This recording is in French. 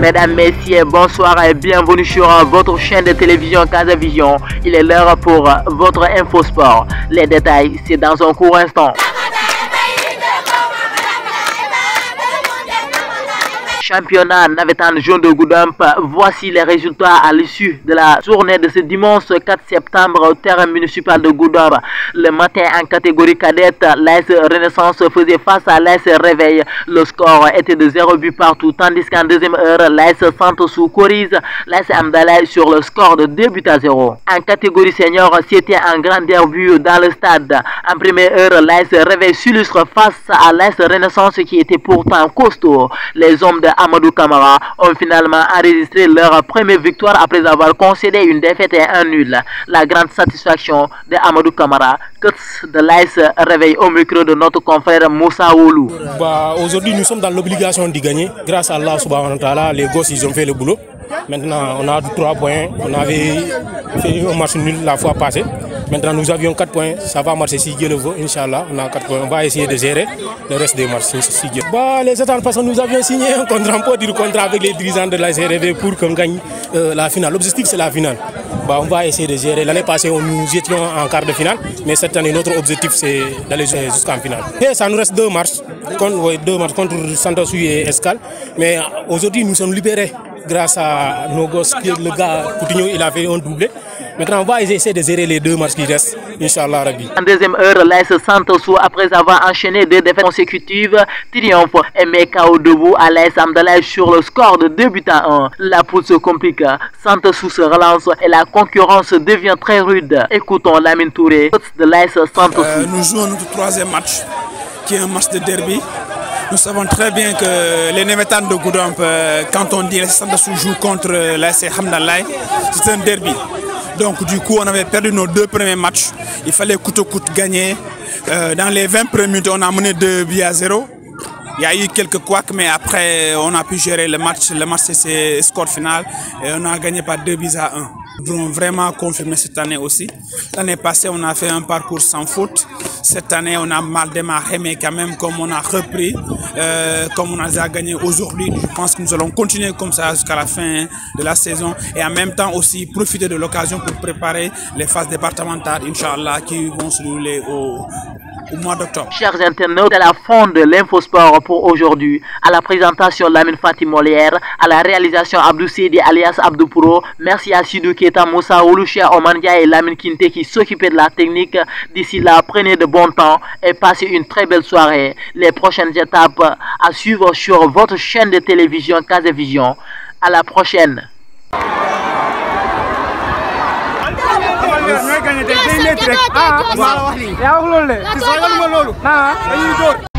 Mesdames, Messieurs, bonsoir et bienvenue sur votre chaîne de télévision Casa Vision. Il est l'heure pour votre infosport. Les détails, c'est dans un court instant. Championnat navetan jaune de Goudamp. Voici les résultats à l'issue de la journée de ce dimanche 4 septembre au terrain municipal de Goudamp. Le matin en catégorie cadette, l'AS Renaissance faisait face à l'AS Réveil. Le score était de 0 but partout, tandis qu'en deuxième heure, l'AS Sous corrise l'AS Amdalay sur le score de 2 buts à 0. En catégorie senior, c'était un grand derby dans le stade. En première heure, l'AS Réveil s'illustre face à l'AS Renaissance qui était pourtant costaud. Les hommes de Amadou Kamara ont finalement enregistré leur première victoire après avoir concédé une défaite et un nul. La grande satisfaction de Amadou Kamara, que de l'AS réveille au micro de notre confrère Moussa Oulou. Bah, Aujourd'hui, nous sommes dans l'obligation d'y gagner. Grâce à Allah subhanahu wa les gosses, ils ont fait le boulot. Maintenant, on a 3 points. On avait fait un match nul la fois passée. Maintenant, nous avions 4 points. Ça va marcher si Dieu le veut. Inch'Allah, on a 4 points. On va essayer de gérer le reste des matchs si Dieu. Bah, les attentes, parce que nous avions signé un contrat, un dire contrat avec les dirigeants de la CRV pour qu'on gagne euh, la finale. L'objectif, c'est la finale. Bah, on va essayer de gérer. L'année passée, nous étions en quart de finale. Mais cette année, notre objectif, c'est d'aller jusqu'en finale. Et ça nous reste deux matchs. Contre, deux matchs contre Santos et Escal. Mais aujourd'hui, nous sommes libérés grâce à nos gosses. Le gars Coutinho, il a fait un doublé. Maintenant, on va essayer de gérer les deux matchs qui restent, Inch'Allah Rabbi. En deuxième heure, l'AS Santos, après avoir enchaîné deux défaites consécutives, triomphe et met KO debout à l'AS Amdalay sur le score de 2 buts à 1. La poule se complique, Santos se relance et la concurrence devient très rude. Écoutons Lamine Touré de l'AS Santos. Euh, nous jouons notre troisième match, qui est un match de derby. Nous savons très bien que les Nemetans de Goudamp, quand on dit que Santos joue contre l'AS Hamdallah, c'est un derby. Donc du coup, on avait perdu nos deux premiers matchs. Il fallait coûte que coûte gagner. Euh, dans les 20 premières minutes, on a mené 2 buts à 0. Il y a eu quelques couacs, mais après, on a pu gérer le match. Le match, c'est score final. Et on a gagné par 2 buts à 1. Nous voulons vraiment confirmer cette année aussi. L'année passée, on a fait un parcours sans faute. Cette année, on a mal démarré, mais quand même, comme on a repris, euh, comme on a gagné aujourd'hui, je pense que nous allons continuer comme ça jusqu'à la fin de la saison et en même temps aussi profiter de l'occasion pour préparer les phases départementales, Inch'Allah, qui vont se dérouler au, Chers internautes, à la fin de l'infosport pour aujourd'hui, à la présentation Lamine Fatih Molière, à la réalisation Abdou Sidi alias Abdou Pouro, merci à Sidou Keta Moussa Oulouchia Omandia et Lamine Kinte qui s'occupaient de la technique. D'ici là, prenez de bon temps et passez une très belle soirée. Les prochaines étapes à suivre sur votre chaîne de télévision Casevision. À la prochaine. gagné tey day métti rek. ah maa la wax lii yaa wax loolu de.